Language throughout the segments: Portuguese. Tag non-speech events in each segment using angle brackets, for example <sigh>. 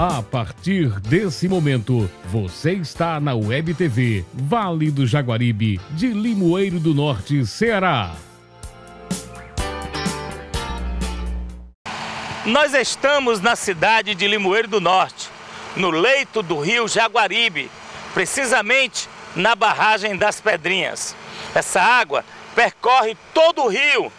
A partir desse momento, você está na Web TV Vale do Jaguaribe, de Limoeiro do Norte, Ceará. Nós estamos na cidade de Limoeiro do Norte, no leito do rio Jaguaribe, precisamente na barragem das Pedrinhas. Essa água percorre todo o rio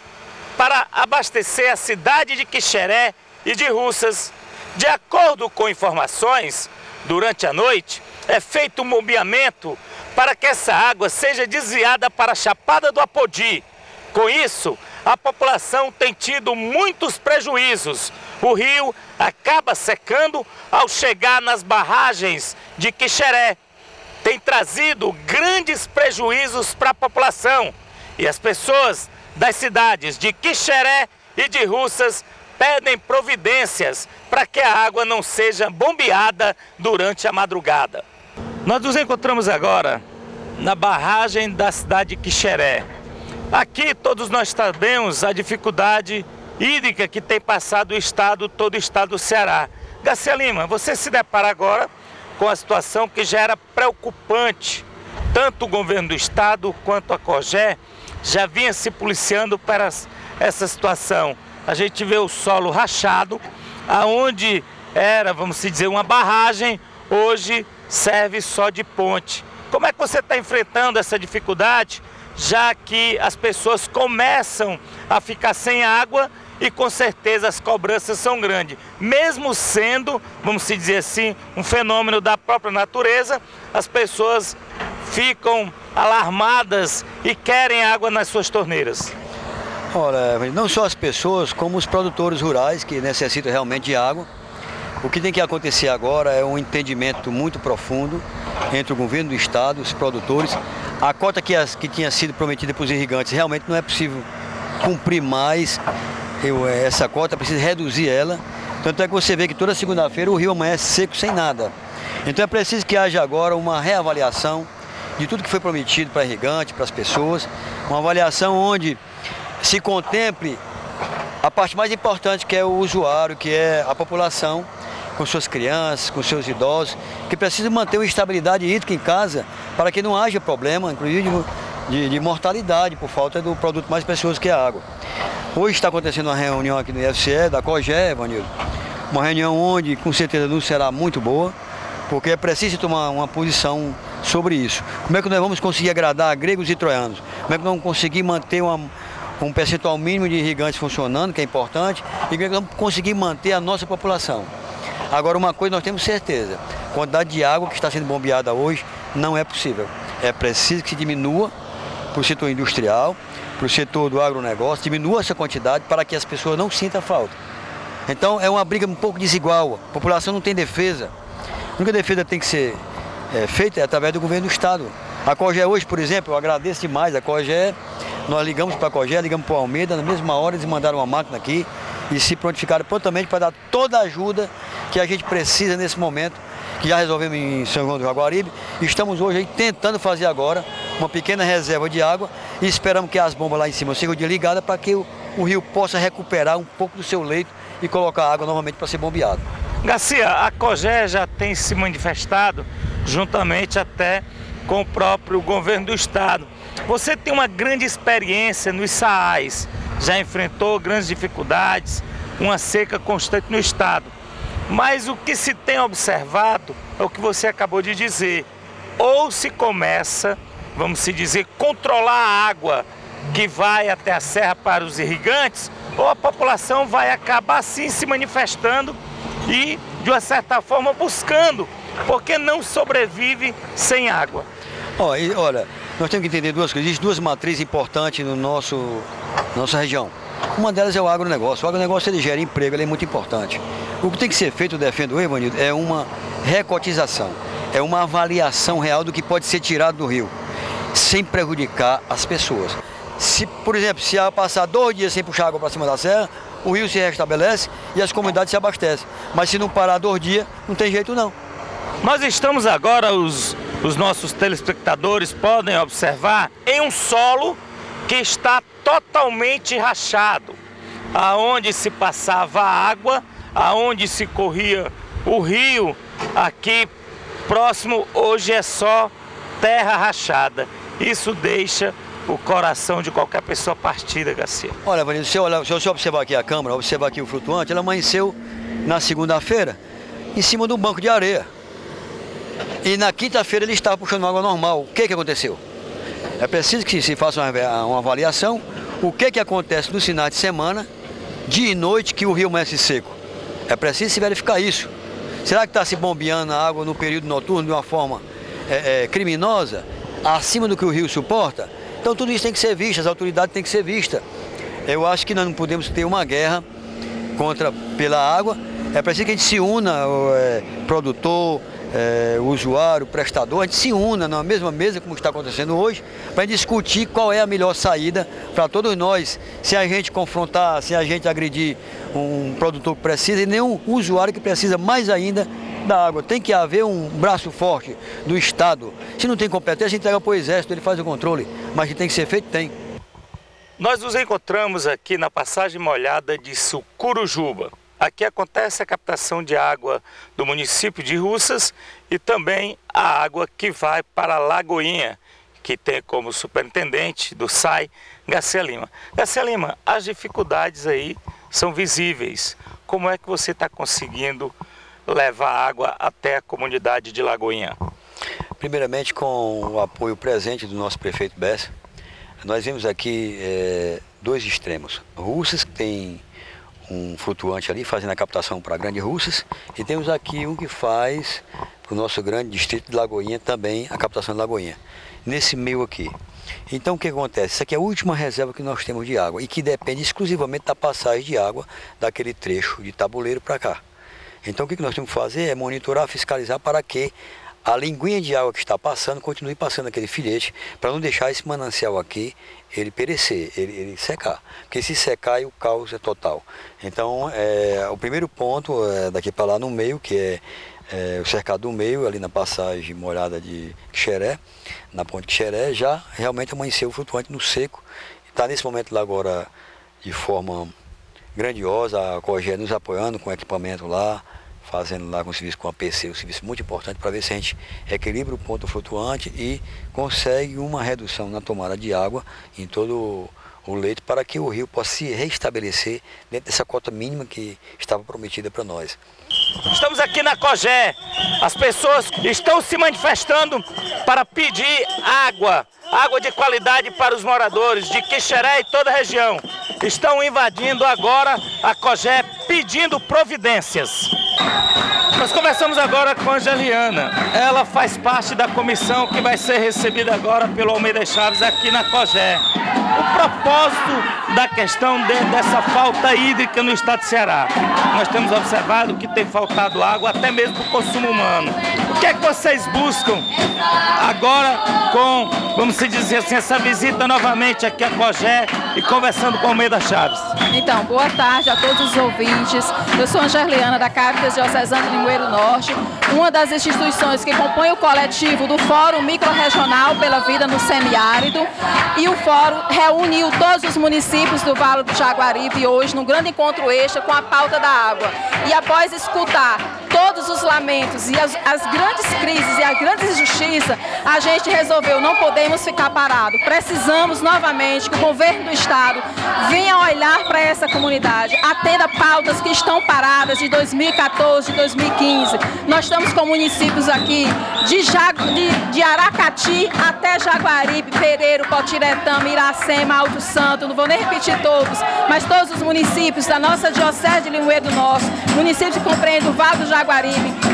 para abastecer a cidade de Quixeré e de Russas de acordo com informações, durante a noite é feito um bombeamento para que essa água seja desviada para a Chapada do Apodi. Com isso, a população tem tido muitos prejuízos. O rio acaba secando ao chegar nas barragens de Quixeré. Tem trazido grandes prejuízos para a população. E as pessoas das cidades de Quixeré e de Russas pedem providências para que a água não seja bombeada durante a madrugada. Nós nos encontramos agora na barragem da cidade de Quixeré. Aqui todos nós sabemos a dificuldade hídrica que tem passado o estado, todo o estado do Ceará. Garcia Lima, você se depara agora com a situação que já era preocupante. Tanto o governo do estado quanto a COGÉ já vinha se policiando para essa situação a gente vê o solo rachado, aonde era, vamos dizer, uma barragem, hoje serve só de ponte. Como é que você está enfrentando essa dificuldade, já que as pessoas começam a ficar sem água e com certeza as cobranças são grandes. Mesmo sendo, vamos dizer assim, um fenômeno da própria natureza, as pessoas ficam alarmadas e querem água nas suas torneiras. Ora, não só as pessoas, como os produtores rurais que necessitam realmente de água. O que tem que acontecer agora é um entendimento muito profundo entre o governo do estado, os produtores. A cota que, as, que tinha sido prometida para os irrigantes realmente não é possível cumprir mais eu, eh, essa cota, precisa reduzir ela. Tanto é que você vê que toda segunda-feira o rio amanhece seco sem nada. Então é preciso que haja agora uma reavaliação de tudo que foi prometido para irrigante, para as pessoas, uma avaliação onde se contemple a parte mais importante que é o usuário, que é a população, com suas crianças, com seus idosos, que precisam manter uma estabilidade hídrica em casa para que não haja problema, inclusive de, de, de mortalidade por falta do produto mais precioso que é a água. Hoje está acontecendo uma reunião aqui no IFCE, da COGÉ, Vanildo, uma reunião onde com certeza não será muito boa, porque é preciso tomar uma posição sobre isso. Como é que nós vamos conseguir agradar gregos e troianos? Como é que nós vamos conseguir manter uma um percentual mínimo de irrigantes funcionando, que é importante, e conseguir manter a nossa população. Agora, uma coisa nós temos certeza, a quantidade de água que está sendo bombeada hoje não é possível. É preciso que se diminua para o setor industrial, para o setor do agronegócio, diminua essa quantidade para que as pessoas não sintam falta. Então, é uma briga um pouco desigual, a população não tem defesa. A única defesa tem que ser é, feita é através do governo do Estado. A COGÉ hoje, por exemplo, eu agradeço demais, a COGÉ nós ligamos para a Cogé, ligamos para o Almeida, na mesma hora eles mandaram uma máquina aqui e se prontificaram prontamente para dar toda a ajuda que a gente precisa nesse momento, que já resolvemos em São João do Jaguaribe. Estamos hoje aí tentando fazer agora uma pequena reserva de água e esperamos que as bombas lá em cima sejam ligadas para que o, o rio possa recuperar um pouco do seu leito e colocar água novamente para ser bombeado. Garcia, a COGÉ já tem se manifestado juntamente até com o próprio governo do estado você tem uma grande experiência nos SAAs, já enfrentou grandes dificuldades, uma seca constante no estado. Mas o que se tem observado é o que você acabou de dizer. Ou se começa, vamos se dizer, controlar a água que vai até a serra para os irrigantes, ou a população vai acabar sim se manifestando e, de uma certa forma, buscando, porque não sobrevive sem água. Olha, nós temos que entender duas coisas. Existem duas matrizes importantes no nosso, nossa região. Uma delas é o agronegócio. O agronegócio ele gera emprego, ele é muito importante. O que tem que ser feito, eu defendo o Evanildo, é uma recotização, é uma avaliação real do que pode ser tirado do rio, sem prejudicar as pessoas. Se, por exemplo, se passar dois dias sem puxar água para cima da serra, o rio se restabelece e as comunidades se abastecem. Mas se não parar dois dias, não tem jeito não. Nós estamos agora, os os nossos telespectadores podem observar, em um solo que está totalmente rachado, aonde se passava água, aonde se corria O rio aqui próximo hoje é só terra rachada. Isso deixa o coração de qualquer pessoa partida, Garcia. Olha, Vanildo, se, olhar, se você observar aqui a câmera, observar aqui o flutuante, ela amanheceu na segunda-feira em cima de um banco de areia. E na quinta-feira ele estava puxando água normal. O que, que aconteceu? É preciso que se faça uma, uma avaliação. O que, que acontece no sinais de semana, dia e noite, que o rio amanhece seco? É preciso se verificar isso. Será que está se bombeando a água no período noturno de uma forma é, é, criminosa, acima do que o rio suporta? Então tudo isso tem que ser visto, as autoridades têm que ser vistas. Eu acho que nós não podemos ter uma guerra contra pela água. É preciso que a gente se una, é, produtor, é, o usuário, o prestador, a gente se una na mesma mesa, como está acontecendo hoje, para discutir qual é a melhor saída para todos nós. Se a gente confrontar, se a gente agredir um produtor que precisa e nenhum usuário que precisa mais ainda da água. Tem que haver um braço forte do Estado. Se não tem competência, entrega para o Exército, ele faz o controle. Mas que tem que ser feito, tem. Nós nos encontramos aqui na passagem molhada de Sucurujuba. Aqui acontece a captação de água do município de Russas e também a água que vai para Lagoinha, que tem como superintendente do SAI, Garcia Lima. Garcia Lima, as dificuldades aí são visíveis. Como é que você está conseguindo levar água até a comunidade de Lagoinha? Primeiramente, com o apoio presente do nosso prefeito Bessa, nós vimos aqui é, dois extremos. Russas, que tem um flutuante ali fazendo a captação para Grande Russas, e temos aqui um que faz para o nosso grande distrito de Lagoinha também a captação de Lagoinha. Nesse meio aqui. Então o que acontece? Isso aqui é a última reserva que nós temos de água e que depende exclusivamente da passagem de água daquele trecho de tabuleiro para cá. Então o que nós temos que fazer é monitorar, fiscalizar para que a linguinha de água que está passando continue passando aquele filete para não deixar esse manancial aqui ele perecer, ele, ele, secar. Porque se secar, o caos é total. Então, é, o primeiro ponto é daqui para lá no meio, que é, é, o cercado do meio, ali na passagem molhada de Xeré, na ponte de Xeré, já realmente amanheceu o flutuante no seco. Está nesse momento lá agora de forma grandiosa, a Cogé nos apoiando com equipamento lá, fazendo lá com o serviço com a PC, um serviço muito importante para ver se a gente equilibra o ponto flutuante e consegue uma redução na tomada de água em todo o leito para que o rio possa se restabelecer dentro dessa cota mínima que estava prometida para nós. Estamos aqui na Cogé. As pessoas estão se manifestando para pedir água, água de qualidade para os moradores de Quixeré e toda a região. Estão invadindo agora a Cogé pedindo providências. Nós conversamos agora com a Angeliana. Ela faz parte da comissão que vai ser recebida agora pelo Almeida Chaves aqui na Cogé. O propósito da questão de, dessa falta hídrica no estado de Ceará. Nós temos observado que tem faltado água até mesmo para o consumo humano. Que é que vocês buscam agora com, vamos dizer assim, essa visita novamente aqui a Cogé e conversando com o Almeida Chaves? Então, boa tarde a todos os ouvintes. Eu sou Angeliana da Caritas Diocesana de Limoeiro Norte, uma das instituições que compõe o coletivo do Fórum Microrregional pela Vida no Semiárido e o fórum reuniu todos os municípios do Vale do Jaguaribe hoje num grande encontro extra com a pauta da água. E após escutar todos os lamentos e as, as grandes crises e as grandes injustiças, a gente resolveu, não podemos ficar parados. Precisamos novamente que o governo do estado venha olhar para essa comunidade, atenda pautas que estão paradas de 2014, de 2015. Nós estamos com municípios aqui de, de, de Aracati até Jaguaribe, Pereiro, Potiretama, Iracema, Alto Santo, não vou nem repetir todos, mas todos os municípios da nossa Diocese de Limoeiro do Norte, municípios que compreendem o Vale do Jaguaribe,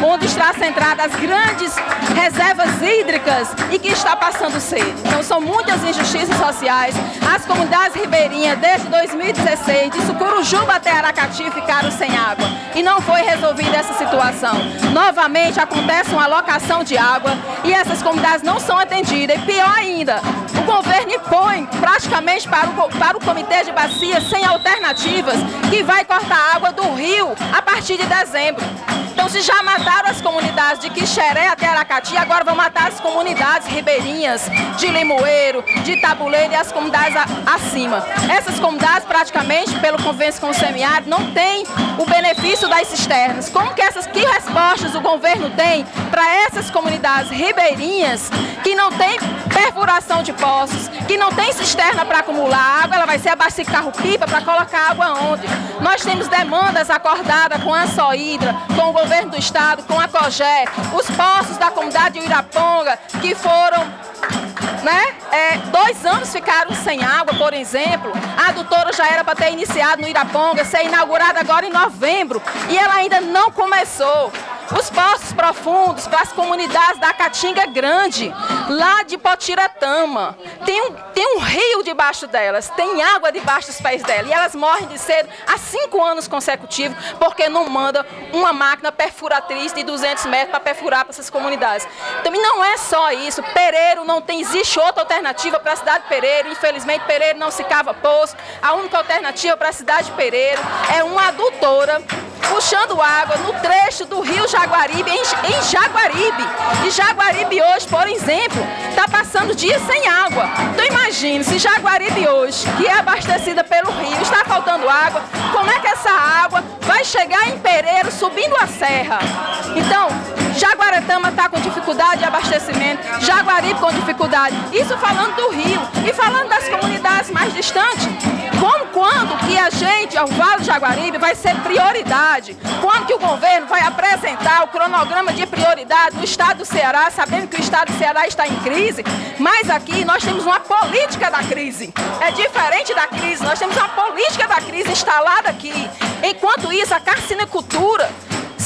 onde está centrada as grandes reservas hídricas e que está passando sede. Então são muitas injustiças sociais. As comunidades ribeirinhas, desde 2016, de Sucurujuba até Aracati, ficaram sem água. E não foi resolvida essa situação. Novamente acontece uma alocação de água e essas comunidades não são atendidas. E pior ainda, o governo impõe praticamente para o, para o comitê de bacia sem alternativas que vai cortar água do rio a partir de dezembro. Então, se já mataram as comunidades de Quixeré até Aracati, agora vão matar as comunidades ribeirinhas de Limoeiro, de Tabuleiro e as comunidades acima. Essas comunidades, praticamente, pelo convênio com o semiárido, não têm o benefício das cisternas. Como que essas, que respostas o governo tem para essas comunidades ribeirinhas que não têm perfuração de poços, que não tem cisterna para acumular água, ela vai ser abastecida carro-pipa para colocar água onde? Nós temos demandas acordadas com a Soidra, com o governo do estado, com a COGÉ, os poços da comunidade de Iraponga, que foram né? É, dois anos ficaram sem água, por exemplo. A adutora já era para ter iniciado no Iraponga, ser inaugurada agora em novembro e ela ainda não começou. Os poços profundos para as comunidades da Caatinga Grande, lá de Potiratama. Tem um, tem um rio debaixo delas, tem água debaixo dos pés delas. E elas morrem de sede há cinco anos consecutivos porque não manda uma máquina perfuratriz de 200 metros para perfurar para essas comunidades. Também então, não é só isso. Pereiro não tem, existe outra alternativa para a cidade de Pereiro. Infelizmente, Pereiro não se cava poço. A única alternativa para a cidade de Pereiro é uma adutora puxando água no trecho do rio Jaguaribe, em, em Jaguaribe. E Jaguaribe hoje, por exemplo, está passando dias sem água. Então imagine, se Jaguaribe hoje, que é abastecida pelo rio, está faltando água, como é que essa água vai chegar em Pereiro subindo a serra? Então, Jaguaretama está com dificuldade de abastecimento, Jaguaribe com dificuldade. Isso falando do rio e falando das comunidades mais distantes. Como quando que a gente, o Vale Jaguaribe, vai ser prioridade? Quando que o governo vai apresentar o cronograma de prioridade do Estado do Ceará, sabendo que o Estado do Ceará está em crise? Mas aqui nós temos uma política da crise. É diferente da crise, nós temos uma política da crise instalada aqui. Enquanto isso, a carcinicultura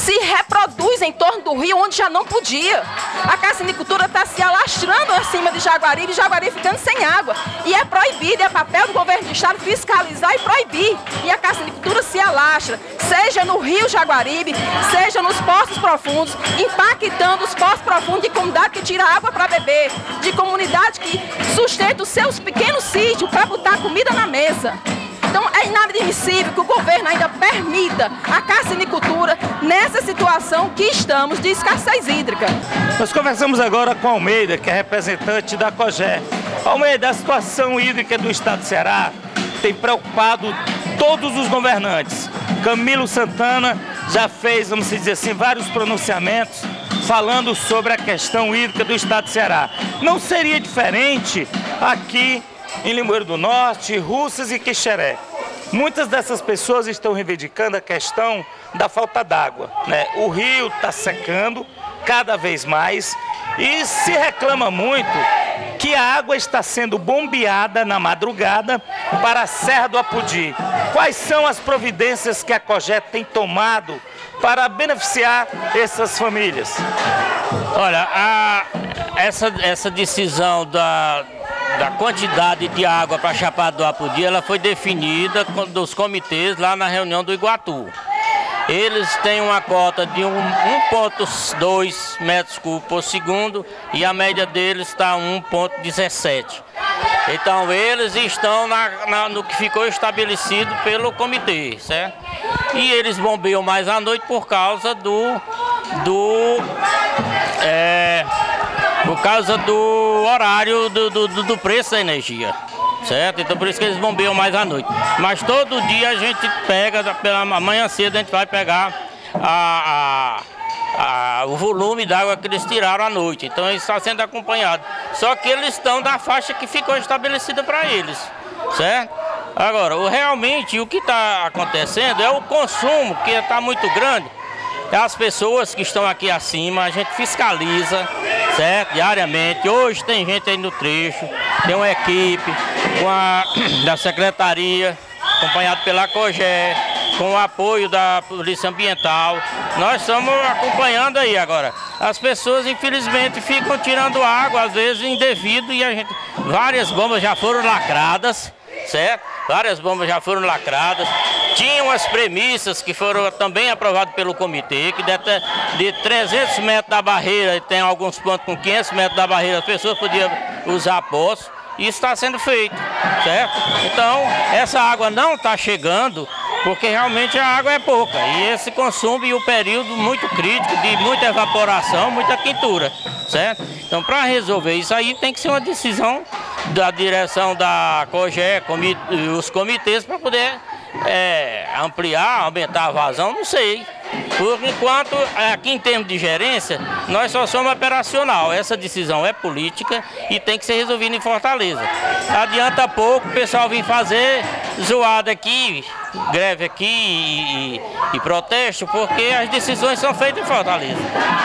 se reproduz em torno do rio onde já não podia. A carcinicultura está se alastrando acima de Jaguaribe Jaguaribe ficando sem água. E é proibido, é papel do governo do estado fiscalizar e proibir. E a carcinicultura se alastra, seja no rio Jaguaribe, seja nos poços profundos, impactando os poços profundos de comunidade que tira água para beber, de comunidade que sustenta os seus pequenos sítios para botar comida na mesa. Então é inadmissível que o governo ainda permita a carcinicultura nessa situação que estamos de escassez hídrica. Nós conversamos agora com Almeida, que é representante da COGÉ. Almeida, a situação hídrica do estado do Ceará tem preocupado todos os governantes. Camilo Santana já fez, vamos dizer assim, vários pronunciamentos falando sobre a questão hídrica do estado do Ceará. Não seria diferente aqui em Limoeiro do Norte, Russas e Quixeré. Muitas dessas pessoas estão reivindicando a questão da falta d'água. Né? O rio está secando cada vez mais e se reclama muito que a água está sendo bombeada na madrugada para a Serra do Apudi. Quais são as providências que a COGET tem tomado para beneficiar essas famílias? Olha, a, essa, essa decisão da, da quantidade de água para Chapada do Apodi, ela foi definida dos comitês lá na reunião do Iguatu. Eles têm uma cota de 1,2 metros cúbicos por segundo e a média deles está 1,17. Então eles estão na, na, no que ficou estabelecido pelo comitê, certo? E eles bombeiam mais à noite por causa do, do é, por causa do horário do, do, do preço da energia certo? Então por isso que eles bombeiam mais à noite. Mas todo dia a gente pega, pela manhã cedo a gente vai pegar a, a, a, o volume d'água que eles tiraram à noite. Então isso está sendo acompanhado. Só que eles estão da faixa que ficou estabelecida para eles, certo? Agora, o, realmente o que está acontecendo é o consumo, que está muito grande. As pessoas que estão aqui acima, a gente fiscaliza, certo? Diariamente. Hoje tem gente aí no trecho, tem uma equipe com a, <clears throat> da secretaria, acompanhado pela COGÉ, com o apoio da Polícia Ambiental. Nós estamos acompanhando aí agora. As pessoas, infelizmente, ficam tirando água, às vezes indevido, e a gente. Várias bombas já foram lacradas, certo? Várias bombas já foram lacradas. Tinham as premissas que foram também aprovadas pelo comitê, que de, de 300 metros da barreira, e tem alguns pontos com 500 metros da barreira, as pessoas podiam usar poço. Isso está sendo feito, certo? Então, essa água não está chegando porque realmente a água é pouca e esse consumo e o período muito crítico de muita evaporação, muita quintura, certo? Então, para resolver isso aí, tem que ser uma decisão da direção da COGE, os comitês, para poder é, ampliar, aumentar a vazão, não sei. Por enquanto, aqui em termos de gerência, nós só somos operacional. Essa decisão é política e tem que ser resolvida em Fortaleza. Adianta pouco o pessoal vir fazer zoada aqui, greve aqui e, e, protesto, porque as decisões são feitas em Fortaleza.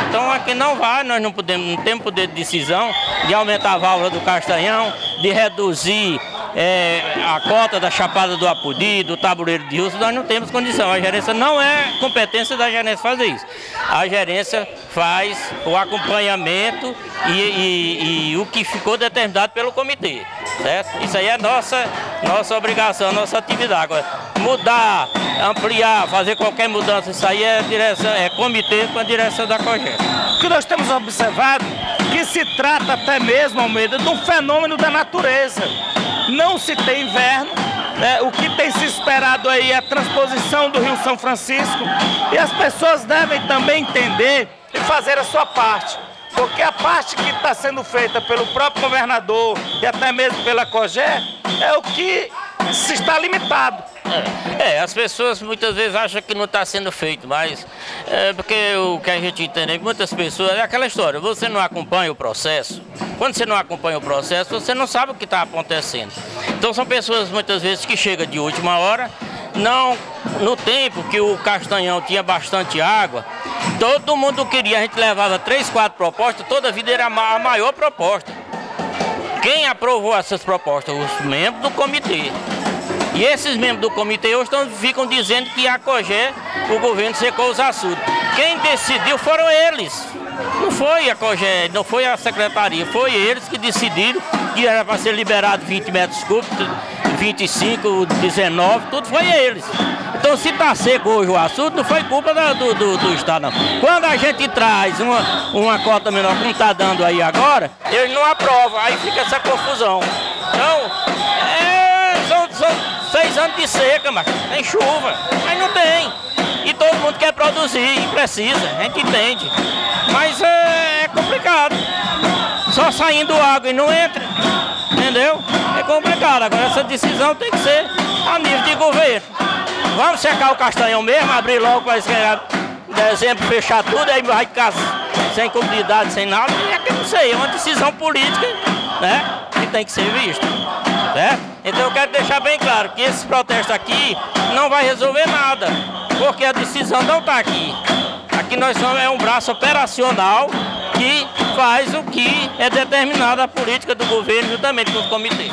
Então aqui não vai, nós não, podemos, não temos poder de decisão de aumentar a válvula do Castanhão, de reduzir é, a cota da Chapada do Apudi, do Tabuleiro de Russo, nós não temos condição. A gerência não é competência da gerência fazer isso. A gerência faz o acompanhamento e, e, e o que ficou determinado pelo comitê. Certo? Isso aí é nossa, nossa obrigação, nossa atividade. Agora, mudar, ampliar, fazer qualquer mudança, isso aí é, direção, é comitê com a direção da COGES. O que nós temos observado que se trata até mesmo, Almeida, de um fenômeno da natureza não se tem inverno. Né? O que tem se esperado aí é a transposição do Rio São Francisco. E as pessoas devem também entender e fazer a sua parte. Porque a parte que está sendo feita pelo próprio governador e até mesmo pela COGE é o que se está limitado. É, as pessoas muitas vezes acham que não está sendo feito, mas é porque o que a gente entende é que muitas pessoas, é aquela história, você não acompanha o processo, quando você não acompanha o processo, você não sabe o que está acontecendo. Então são pessoas muitas vezes que chegam de última hora, não no tempo que o Castanhão tinha bastante água, todo mundo queria, a gente levava três, quatro propostas, toda a vida era a maior proposta. Quem aprovou essas propostas? Os membros do comitê. E esses membros do comitê hoje estão, ficam dizendo que a COGÉ, o governo secou os açudes. Quem decidiu foram eles. Não foi a COGÉ, não foi a secretaria, foi eles que decidiram que era para ser liberado 20 metros cúbicos, 25, 19, tudo foi eles. Então se está seco hoje o assunto, não foi culpa do, do, do, Estado, não. Quando a gente traz uma, uma cota menor, como está dando aí agora, eles não aprovam, aí fica essa confusão. Então, é, são, são seis anos de seca, mas tem chuva, mas não tem. E todo mundo quer produzir e precisa, a gente entende. Mas é, é complicado. Só saindo água e não entra, entendeu? É complicado. Agora essa decisão tem que ser a nível de governo. Vamos secar o castanhão mesmo, abrir logo para dezembro, fechar tudo, aí vai ficar sem comunidade, sem nada. É que não sei, é uma decisão política, né? Que tem que ser vista. Certo? Então eu quero deixar bem claro que esse protesto aqui não vai resolver nada, porque a decisão não está aqui. Aqui nós somos é um braço operacional que faz o que é determinado a política do governo juntamente com o comitê.